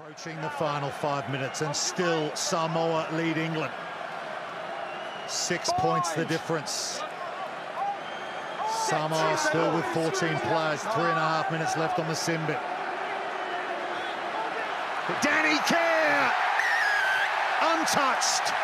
Approaching the final five minutes and still Samoa lead England. Six points the difference. Samoa still with 14 players, three and a half minutes left on the sin bin. Danny Care, untouched.